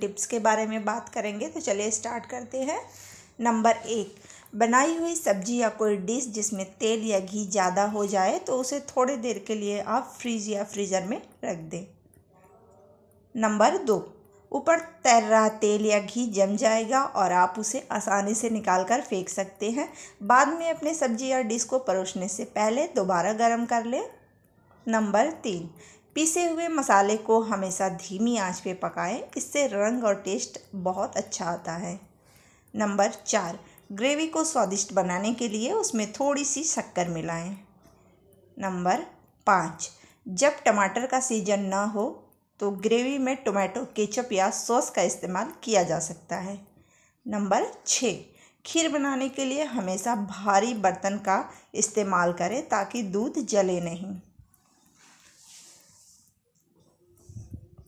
Tips के बारे में बात करेंगे तो चलिए स्टार्ट करते हैं। नंबर एक, बनाई हुई सब्ज़ी या कोई डिश जिसमें तेल या घी ज़्यादा हो जाए तो उसे थोड़ी देर के लिए आप फ्रीज या फ्रीज़र में रख दें। नंबर दो, ऊपर तैर रहा तेल या घी जम जाएगा और आप उसे आसानी से निकाल कर फेंक सकते हैं। बाद में अपने सब्ज़ी या डिश को परोसने से पहले दोबारा गर्म कर लें। नंबर तीन पीसे हुए मसाले को हमेशा धीमी आँच पे पकाएँ, इससे रंग और टेस्ट बहुत अच्छा आता है। नंबर चार, ग्रेवी को स्वादिष्ट बनाने के लिए उसमें थोड़ी सी शक्कर मिलाएँ। नंबर पाँच, जब टमाटर का सीज़न ना हो तो ग्रेवी में टोमेटो, केचप या सॉस का इस्तेमाल किया जा सकता है। नंबर छः, खीर बनाने के लिए हमेशा भारी बर्तन का इस्तेमाल करें ताकि दूध जले नहीं।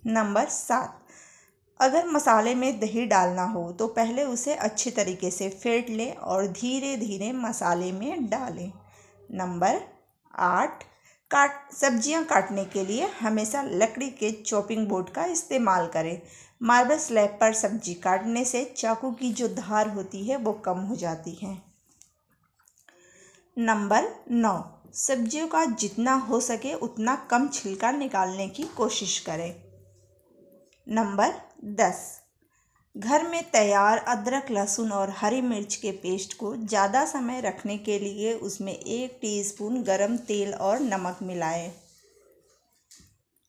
नंबर सात। अगर मसाले में दही डालना हो तो पहले उसे अच्छे तरीके से फेंट लें और धीरे धीरे मसाले में डालें। नंबर आठ। काट, सब्ज़ियाँ काटने के लिए हमेशा लकड़ी के चॉपिंग बोर्ड का इस्तेमाल करें। मार्बल स्लैब पर सब्ज़ी काटने से चाकू की जो धार होती है, वो कम हो जाती है। नंबर नौ। सब्जियों का जितना हो सके उतना कम छिलका निकालने की कोशिश करें। नंबर दस। घर में तैयार अदरक, लहसुन और हरी मिर्च के पेस्ट को ज़्यादा समय रखने के लिए उसमें एक टीस्पून गरम तेल और नमक मिलाएँ।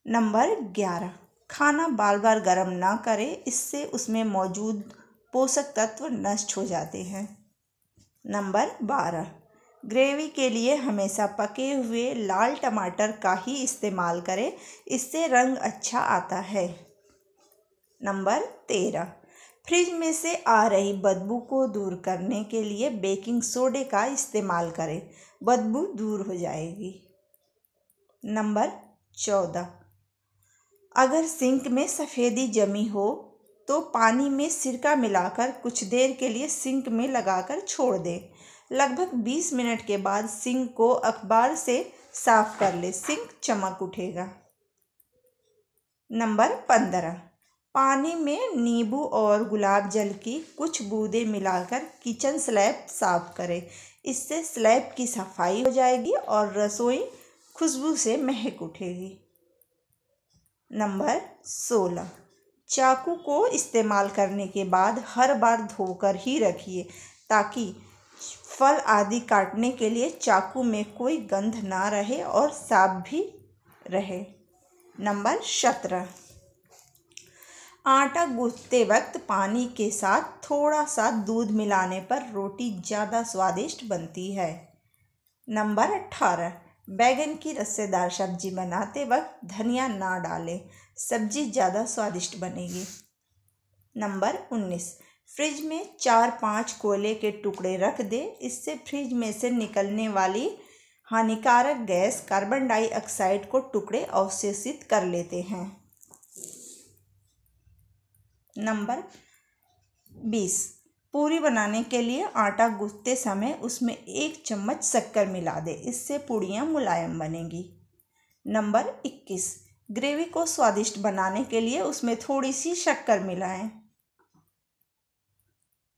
नंबर ग्यारह। खाना बार बार गरम ना करें, इससे उसमें मौजूद पोषक तत्व नष्ट हो जाते हैं। नंबर बारह। ग्रेवी के लिए हमेशा पके हुए लाल टमाटर का ही इस्तेमाल करें, इससे रंग अच्छा आता है। नंबर तेरह। फ्रिज में से आ रही बदबू को दूर करने के लिए बेकिंग सोडे का इस्तेमाल करें। बदबू दूर हो जाएगी। नंबर चौदह। अगर सिंक में सफ़ेदी जमी हो तो पानी में सिरका मिलाकर कुछ देर के लिए सिंक में लगाकर छोड़ दें। लगभग बीस मिनट के बाद सिंक को अखबार से साफ़ कर ले। सिंक चमक उठेगा। नंबर पंद्रह। पानी में नींबू और गुलाब जल की कुछ बूंदें मिलाकर किचन स्लैब साफ़ करें। इससे स्लैब की सफ़ाई हो जाएगी और रसोई खुशबू से महक उठेगी। नंबर सोलह। चाकू को इस्तेमाल करने के बाद हर बार धोकर ही रखिए, ताकि फल आदि काटने के लिए चाकू में कोई गंध ना रहे और साफ़ भी रहे। नंबर सत्रह। आटा गूँथते वक्त पानी के साथ थोड़ा सा दूध मिलाने पर रोटी ज़्यादा स्वादिष्ट बनती है। नंबर अट्ठारह बैगन की रस्सेदार सब्ज़ी बनाते वक्त धनिया ना डालें, सब्ज़ी ज़्यादा स्वादिष्ट बनेगी। नंबर उन्नीस, फ्रिज में चार पाँच कोयले के टुकड़े रख दें, इससे फ्रिज में से निकलने वाली हानिकारक गैस कार्बन डाइऑक्साइड को टुकड़े अवशोषित कर लेते हैं। नंबर बीस। पूरी बनाने के लिए आटा गूँथते समय उसमें एक चम्मच शक्कर मिला दें, इससे पूड़ियाँ मुलायम बनेंगी। नंबर इक्कीस। ग्रेवी को स्वादिष्ट बनाने के लिए उसमें थोड़ी सी शक्कर मिलाएँ।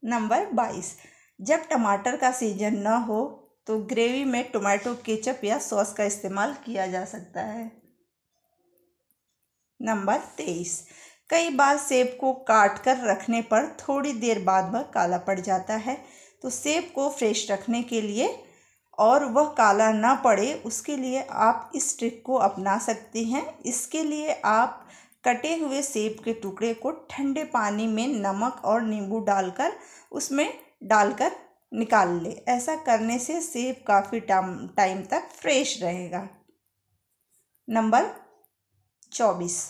नंबर बाईस। जब टमाटर का सीज़न न हो तो ग्रेवी में टोमेटो, केचप या सॉस का इस्तेमाल किया जा सकता है। नंबर तेईस। कई बार सेब को काट कर रखने पर थोड़ी देर बाद वह काला पड़ जाता है। तो सेब को फ्रेश रखने के लिए और वह काला ना पड़े, उसके लिए आप इस ट्रिक को अपना सकते हैं। इसके लिए आप कटे हुए सेब के टुकड़े को ठंडे पानी में नमक और नींबू डालकर उसमें डालकर निकाल ले। ऐसा करने से सेब काफ़ी टाइम टाइम तक फ्रेश रहेगा। नंबर चौबीस।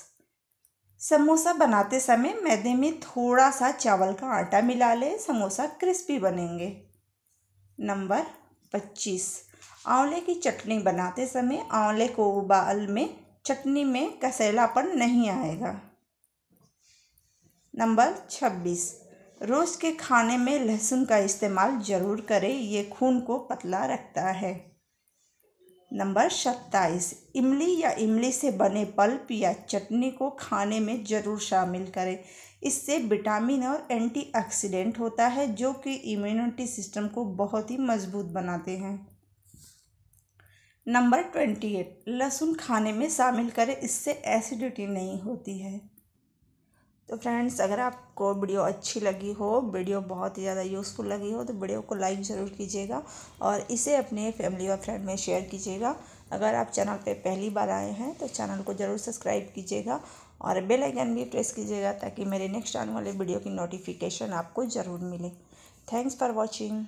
समोसा बनाते समय मैदे में थोड़ा सा चावल का आटा मिला लें, समोसा क्रिस्पी बनेंगे। नंबर पच्चीस। आंवले की चटनी बनाते समय आंवले को उबाल में, चटनी में कसैलापन नहीं आएगा। नंबर छब्बीस। रोज़ के खाने में लहसुन का इस्तेमाल ज़रूर करें, ये खून को पतला रखता है। नंबर सत्ताईस, इमली या इमली से बने पल्प या चटनी को खाने में ज़रूर शामिल करें। इससे विटामिन और एंटीऑक्सीडेंट होता है, जो कि इम्यूनिटी सिस्टम को बहुत ही मज़बूत बनाते हैं। नंबर ट्वेंटी एट, लहसुन खाने में शामिल करें, इससे एसिडिटी नहीं होती है। तो फ्रेंड्स, अगर आपको वीडियो अच्छी लगी हो, वीडियो बहुत ही ज़्यादा यूज़फुल लगी हो तो वीडियो को लाइक ज़रूर कीजिएगा और इसे अपने फैमिली और फ्रेंड में शेयर कीजिएगा। अगर आप चैनल पे पहली बार आए हैं तो चैनल को ज़रूर सब्सक्राइब कीजिएगा और बेल आइकन भी प्रेस कीजिएगा ताकि मेरे नेक्स्ट आने वाले वीडियो की नोटिफिकेशन आपको ज़रूर मिले। Thanks for watching.